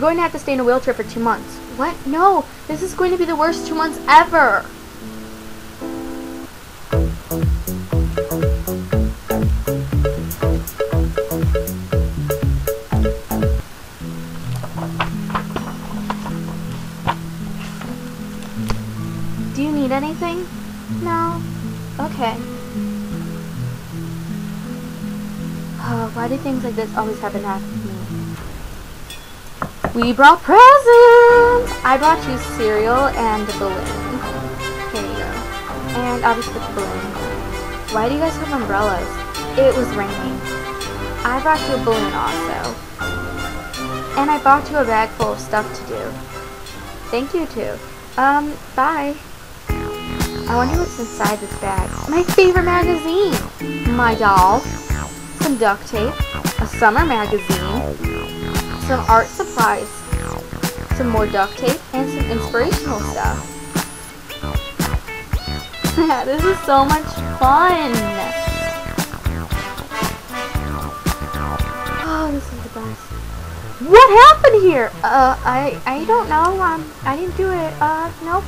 going to have to stay in a wheelchair for two months. What? No, this is going to be the worst two months ever. Do you need anything? No? Okay. Oh, why do things like this always happen to me? We brought presents! I brought you cereal and a balloon. Here you go. And obviously the balloon. Why do you guys have umbrellas? It was raining. I brought you a balloon also. And I bought you a bag full of stuff to do. Thank you too. Um, bye. I wonder what's inside this bag. My favorite magazine! My doll. Some duct tape. A summer magazine. Some art supplies. Some more duct tape. And some inspirational stuff. this is so much fun! Oh, this is the best. What happened here? Uh, I, I don't know. Um, I didn't do it. Uh, nope.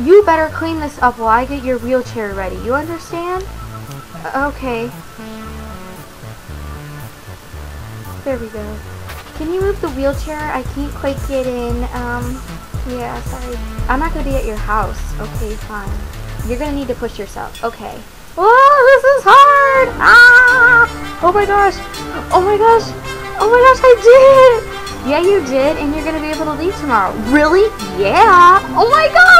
You better clean this up while I get your wheelchair ready. You understand? Uh, okay. There we go. Can you move the wheelchair? I can't quite get in. Um, yeah, sorry. I'm not gonna be at your house. Okay, fine. You're gonna need to push yourself. Okay. Oh, this is hard! Ah! Oh my gosh! Oh my gosh! Oh my gosh, I did it! Yeah, you did, and you're gonna be able to leave tomorrow. Really? Yeah! Oh my gosh!